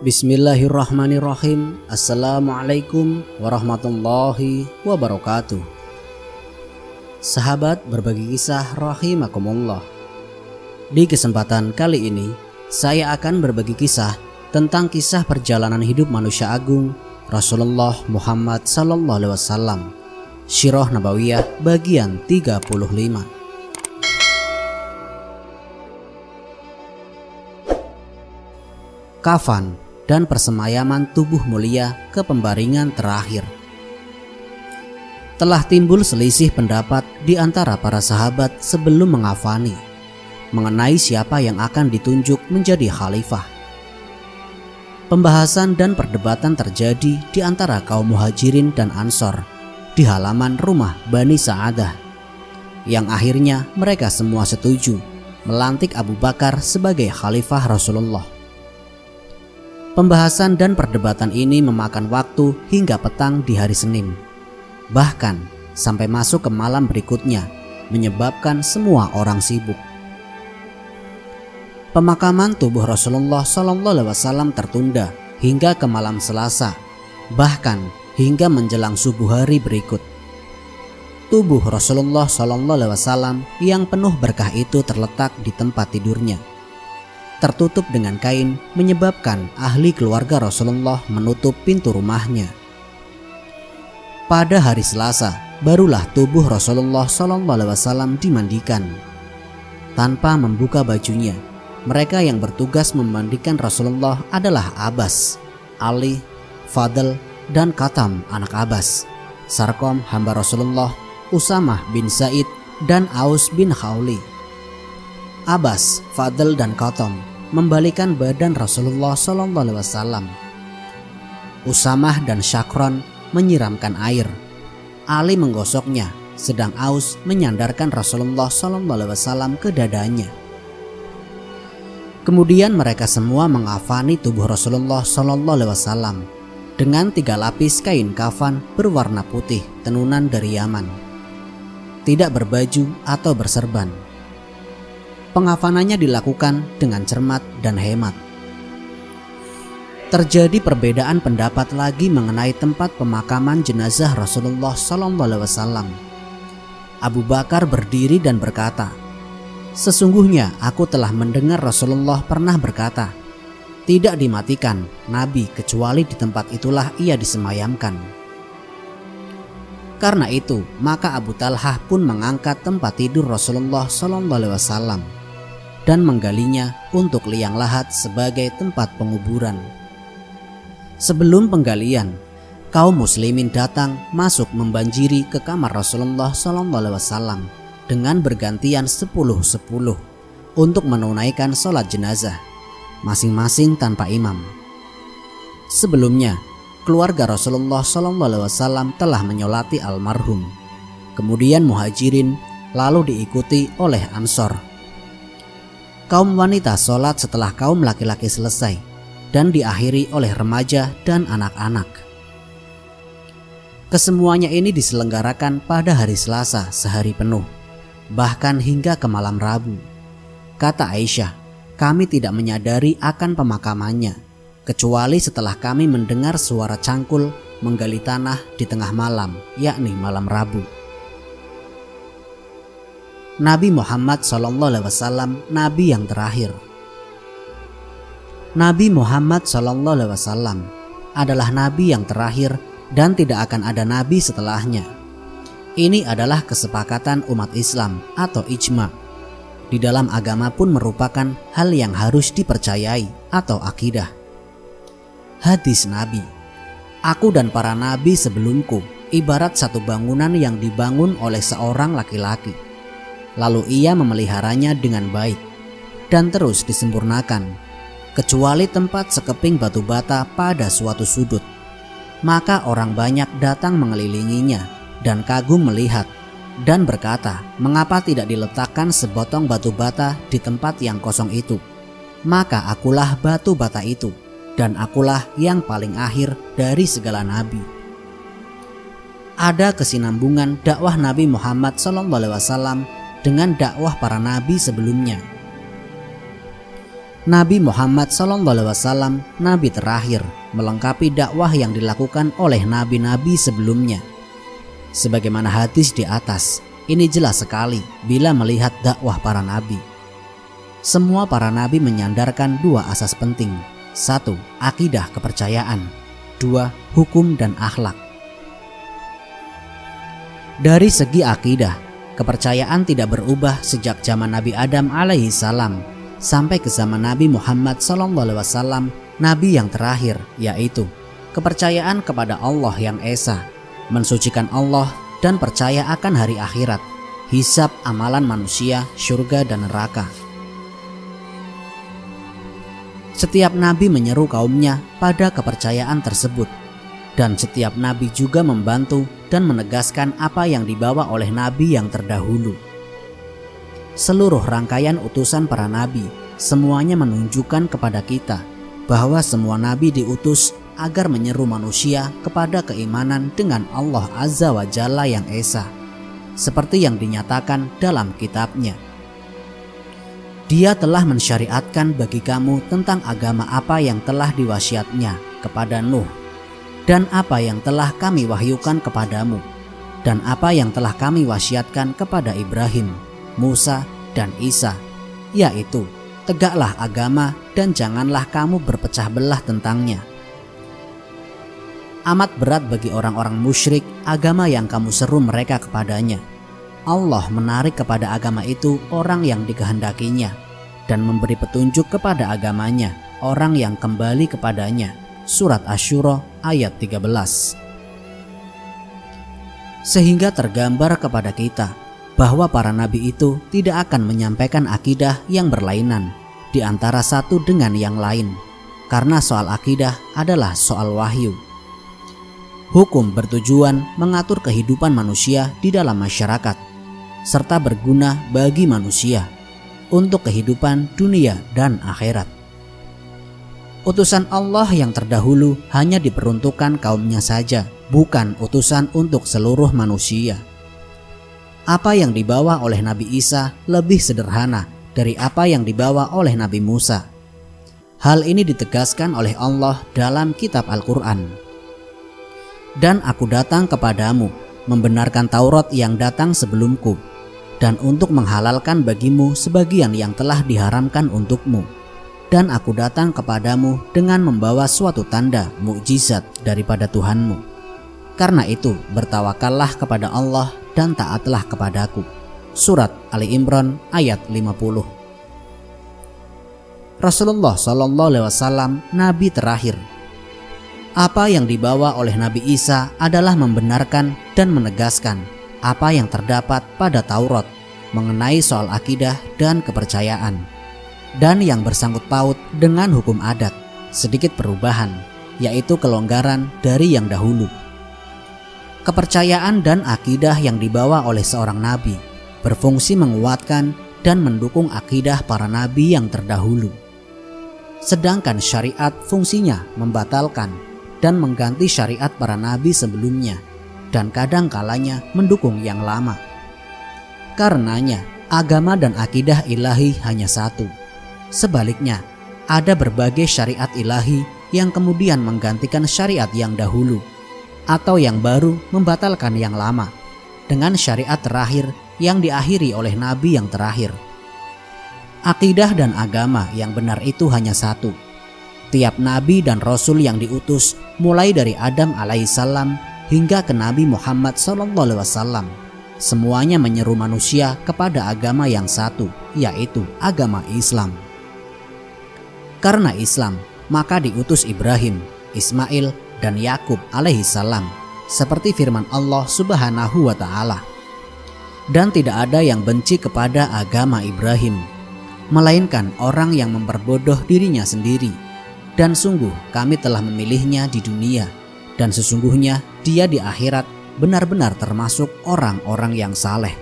Bismillahirrahmanirrahim. Assalamualaikum warahmatullahi wabarakatuh. Sahabat berbagi kisah rahimakumullah. Di kesempatan kali ini Saya akan berbagi kisah Tentang kisah perjalanan hidup manusia agung Rasulullah Muhammad Sallallahu Alaihi Wasallam. Syirah Nabawiyah bagian 35 kafan, dan persemayaman tubuh mulia ke pembaringan terakhir. Telah timbul selisih pendapat di antara para sahabat sebelum mengafani mengenai siapa yang akan ditunjuk menjadi khalifah. Pembahasan dan perdebatan terjadi di antara kaum muhajirin dan ansor di halaman rumah Bani Sa'adah yang akhirnya mereka semua setuju melantik Abu Bakar sebagai khalifah Rasulullah. Pembahasan dan perdebatan ini memakan waktu hingga petang di hari Senin. Bahkan sampai masuk ke malam berikutnya, menyebabkan semua orang sibuk. Pemakaman tubuh Rasulullah Wasallam tertunda hingga ke malam Selasa, bahkan hingga menjelang subuh hari berikut. Tubuh Rasulullah Wasallam yang penuh berkah itu terletak di tempat tidurnya tertutup dengan kain menyebabkan ahli keluarga Rasulullah menutup pintu rumahnya. Pada hari Selasa, barulah tubuh Rasulullah SAW dimandikan. Tanpa membuka bajunya, mereka yang bertugas memandikan Rasulullah adalah Abbas, Ali, Fadl, dan Katam anak Abbas, Sarkom hamba Rasulullah, Usamah bin Said, dan Aus bin Khawli. Abbas, Fadl, dan Katam membalikan badan Rasulullah Sallallahu Alaihi Wasallam. Usamah dan Syakron menyiramkan air. Ali menggosoknya, sedang Aus menyandarkan Rasulullah Sallallahu Alaihi Wasallam ke dadanya. Kemudian mereka semua mengafani tubuh Rasulullah Sallallahu Alaihi Wasallam dengan tiga lapis kain kafan berwarna putih tenunan dari Yaman. Tidak berbaju atau berserban pengafanannya dilakukan dengan cermat dan hemat. Terjadi perbedaan pendapat lagi mengenai tempat pemakaman jenazah Rasulullah SAW. Abu Bakar berdiri dan berkata, Sesungguhnya aku telah mendengar Rasulullah pernah berkata, tidak dimatikan Nabi kecuali di tempat itulah ia disemayamkan. Karena itu, maka Abu Talhah pun mengangkat tempat tidur Rasulullah SAW dan menggalinya untuk liang lahat sebagai tempat penguburan. Sebelum penggalian, kaum muslimin datang masuk membanjiri ke kamar Rasulullah SAW dengan bergantian sepuluh-sepuluh untuk menunaikan sholat jenazah, masing-masing tanpa imam. Sebelumnya, keluarga Rasulullah SAW telah menyolati almarhum. Kemudian muhajirin lalu diikuti oleh ansor kaum wanita sholat setelah kaum laki-laki selesai dan diakhiri oleh remaja dan anak-anak. Kesemuanya ini diselenggarakan pada hari Selasa sehari penuh, bahkan hingga ke malam Rabu. Kata Aisyah, kami tidak menyadari akan pemakamannya, kecuali setelah kami mendengar suara cangkul menggali tanah di tengah malam, yakni malam Rabu. Nabi Muhammad SAW Nabi yang terakhir. Nabi Muhammad SAW adalah Nabi yang terakhir dan tidak akan ada Nabi setelahnya. Ini adalah kesepakatan umat Islam atau ijma. Di dalam agama pun merupakan hal yang harus dipercayai atau akidah. Hadis Nabi Aku dan para nabi sebelumku ibarat satu bangunan yang dibangun oleh seorang laki-laki lalu ia memeliharanya dengan baik dan terus disempurnakan, kecuali tempat sekeping batu bata pada suatu sudut. Maka orang banyak datang mengelilinginya dan kagum melihat dan berkata, "Mengapa tidak diletakkan sebotong batu bata di tempat yang kosong itu?" Maka akulah batu bata itu, dan akulah yang paling akhir dari segala nabi ada kesinambungan dakwah Nabi Muhammad SAW dengan dakwah para nabi sebelumnya. Nabi Muhammad SAW nabi terakhir melengkapi dakwah yang dilakukan oleh nabi-nabi sebelumnya. Sebagaimana hadis di atas, ini jelas sekali bila melihat dakwah para nabi. Semua para nabi menyandarkan dua asas penting. Satu, akidah kepercayaan. Dua, hukum dan akhlak. Dari segi akidah, kepercayaan tidak berubah sejak zaman Nabi Adam alaihi salam sampai ke zaman Nabi Muhammad SAW, Nabi yang terakhir, yaitu kepercayaan kepada Allah yang Esa, mensucikan Allah dan percaya akan hari akhirat, hisap amalan manusia, surga dan neraka. Setiap nabi menyeru kaumnya pada kepercayaan tersebut, dan setiap nabi juga membantu dan menegaskan apa yang dibawa oleh nabi yang terdahulu seluruh rangkaian utusan para nabi semuanya menunjukkan kepada kita bahwa semua nabi diutus agar menyeru manusia kepada keimanan dengan Allah Azza wa Jalla yang Esa seperti yang dinyatakan dalam kitabnya. Dia telah mensyariatkan bagi kamu tentang agama apa yang telah diwasiatnya kepada Nuh dan apa yang telah kami wahyukan kepadamu dan apa yang telah kami wasiatkan kepada Ibrahim Musa, dan Isa, yaitu tegaklah agama dan janganlah kamu berpecah belah tentangnya. Amat berat bagi orang-orang musyrik agama yang kamu seru mereka kepadanya. Allah menarik kepada agama itu orang yang dikehendakinya dan memberi petunjuk kepada agamanya orang yang kembali kepadanya. Surat Asyura ayat 13 Sehingga tergambar kepada kita bahwa para nabi itu tidak akan menyampaikan akidah yang berlainan di antara satu dengan yang lain, karena soal akidah adalah soal wahyu. Hukum bertujuan mengatur kehidupan manusia di dalam masyarakat, serta berguna bagi manusia untuk kehidupan dunia dan akhirat. Utusan Allah yang terdahulu hanya diperuntukkan kaumnya saja, bukan utusan untuk seluruh manusia apa yang dibawa oleh Nabi Isa lebih sederhana dari apa yang dibawa oleh Nabi Musa. Hal ini ditegaskan oleh Allah dalam kitab Al-Quran. Dan aku datang kepadamu, membenarkan Taurat yang datang sebelumku, dan untuk menghalalkan bagimu sebagian yang telah diharamkan untukmu. Dan aku datang kepadamu dengan membawa suatu tanda mukjizat daripada Tuhanmu. Karena itu, bertawakallah kepada Allah dan taatlah kepadaku. Surat Ali Imran ayat 50. Rasulullah Shallallahu Alaihi Wasallam Nabi terakhir. Apa yang dibawa oleh Nabi Isa adalah membenarkan dan menegaskan apa yang terdapat pada Taurat mengenai soal akidah dan kepercayaan dan yang bersangkut paut dengan hukum adat sedikit perubahan yaitu kelonggaran dari yang dahulu kepercayaan dan akidah yang dibawa oleh seorang nabi berfungsi menguatkan dan mendukung akidah para nabi yang terdahulu. Sedangkan syariat fungsinya membatalkan dan mengganti syariat para nabi sebelumnya dan kadang kalanya mendukung yang lama. Karenanya, agama dan akidah ilahi hanya satu. Sebaliknya, ada berbagai syariat ilahi yang kemudian menggantikan syariat yang dahulu atau yang baru membatalkan yang lama dengan syariat terakhir yang diakhiri oleh nabi yang terakhir. Akidah dan agama yang benar itu hanya satu. Tiap nabi dan rasul yang diutus mulai dari Adam alaihissalam hingga ke Nabi Muhammad SAW semuanya menyeru manusia kepada agama yang satu, yaitu agama Islam. Karena Islam, maka diutus Ibrahim, Ismail, dan Yakub alaihi salam seperti firman Allah Subhanahu wa taala. Dan tidak ada yang benci kepada agama Ibrahim, melainkan orang yang memperbodoh dirinya sendiri. Dan sungguh kami telah memilihnya di dunia, dan sesungguhnya dia di akhirat benar-benar termasuk orang-orang yang saleh.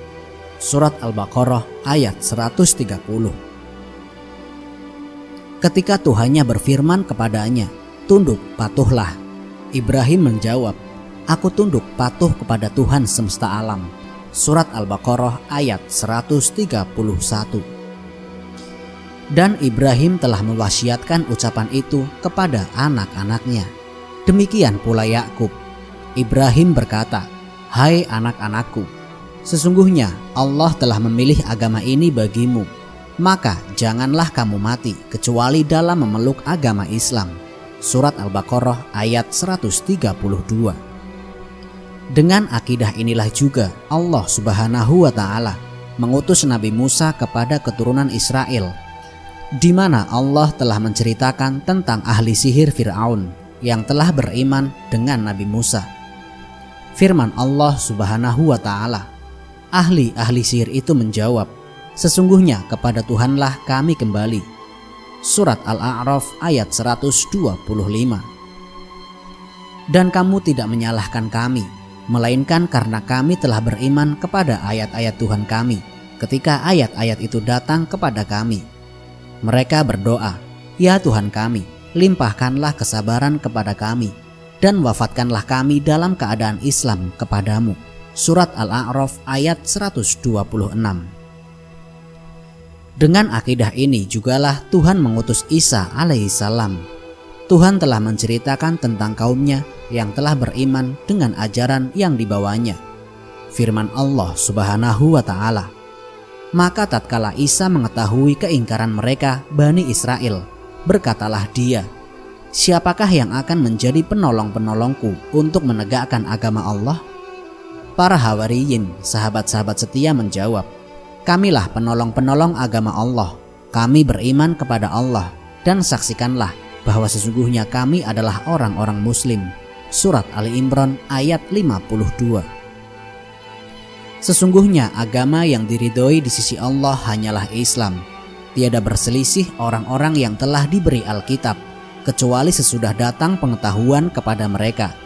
Surat Al-Baqarah ayat 130 Ketika Tuhannya berfirman kepadanya, tunduk patuhlah Ibrahim menjawab, Aku tunduk patuh kepada Tuhan semesta alam. Surat Al-Baqarah ayat 131. Dan Ibrahim telah mewasiatkan ucapan itu kepada anak-anaknya. Demikian pula Yakub. Ibrahim berkata, "Hai anak-anakku, sesungguhnya Allah telah memilih agama ini bagimu. Maka janganlah kamu mati kecuali dalam memeluk agama Islam." Surat Al-Baqarah ayat 132. Dengan akidah inilah juga Allah Subhanahu wa taala mengutus Nabi Musa kepada keturunan Israel di mana Allah telah menceritakan tentang ahli sihir Fir'aun yang telah beriman dengan Nabi Musa. Firman Allah Subhanahu wa Ta'ala, ahli-ahli sihir itu menjawab, "Sesungguhnya kepada Tuhanlah kami kembali." Surat Al-A'raf ayat 125. Dan kamu tidak menyalahkan kami, melainkan karena kami telah beriman kepada ayat-ayat Tuhan kami ketika ayat-ayat itu datang kepada kami mereka berdoa, "Ya Tuhan kami, limpahkanlah kesabaran kepada kami dan wafatkanlah kami dalam keadaan Islam kepadamu." Surat Al-A'raf ayat 126. Dengan akidah ini jugalah Tuhan mengutus Isa alaihissalam. Tuhan telah menceritakan tentang kaumnya yang telah beriman dengan ajaran yang dibawanya. Firman Allah Subhanahu wa taala, maka tatkala Isa mengetahui keingkaran mereka Bani Israel, berkatalah dia, Siapakah yang akan menjadi penolong-penolongku untuk menegakkan agama Allah? Para Hawariyin, sahabat-sahabat setia menjawab, Kamilah penolong-penolong agama Allah. Kami beriman kepada Allah dan saksikanlah bahwa sesungguhnya kami adalah orang-orang muslim. Surat Ali Imran ayat 52 Sesungguhnya agama yang diridhoi di sisi Allah hanyalah Islam. Tiada berselisih orang-orang yang telah diberi Alkitab, kecuali sesudah datang pengetahuan kepada mereka.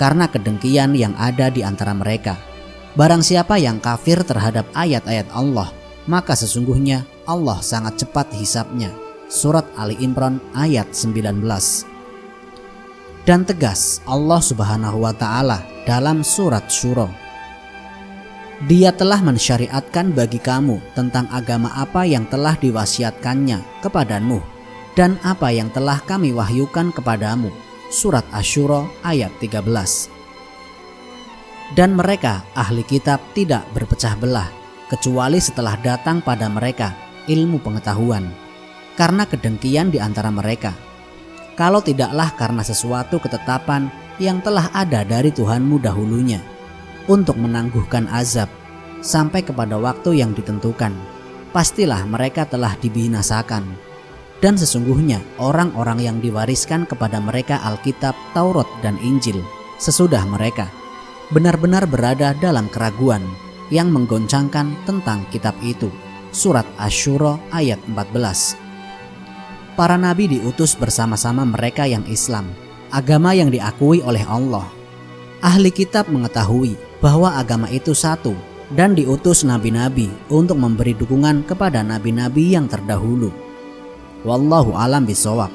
Karena kedengkian yang ada di antara mereka. Barang siapa yang kafir terhadap ayat-ayat Allah, maka sesungguhnya Allah sangat cepat hisapnya. Surat Ali Imran ayat 19 dan tegas Allah Subhanahu wa taala dalam surat Syura dia telah mensyariatkan bagi kamu tentang agama apa yang telah diwasiatkannya kepada Nuh dan apa yang telah kami wahyukan kepadamu. Surat Ashura ayat 13. Dan mereka ahli kitab tidak berpecah belah kecuali setelah datang pada mereka ilmu pengetahuan karena kedengkian di antara mereka. Kalau tidaklah karena sesuatu ketetapan yang telah ada dari Tuhanmu dahulunya untuk menangguhkan azab sampai kepada waktu yang ditentukan. Pastilah mereka telah dibinasakan. Dan sesungguhnya orang-orang yang diwariskan kepada mereka Alkitab, Taurat, dan Injil sesudah mereka benar-benar berada dalam keraguan yang menggoncangkan tentang kitab itu. Surat Ashura ayat 14 Para nabi diutus bersama-sama mereka yang Islam, agama yang diakui oleh Allah. Ahli kitab mengetahui bahwa agama itu satu dan diutus nabi-nabi untuk memberi dukungan kepada nabi-nabi yang terdahulu. Wallahu alam bisawab.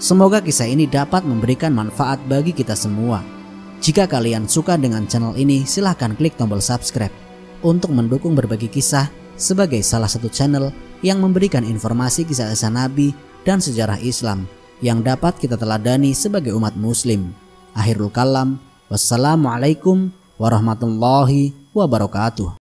Semoga kisah ini dapat memberikan manfaat bagi kita semua. Jika kalian suka dengan channel ini, silahkan klik tombol subscribe untuk mendukung berbagi kisah sebagai salah satu channel yang memberikan informasi kisah-kisah Nabi dan sejarah Islam yang dapat kita teladani sebagai umat muslim. Akhirul kalam, wassalamualaikum warahmatullahi wabarakatuh.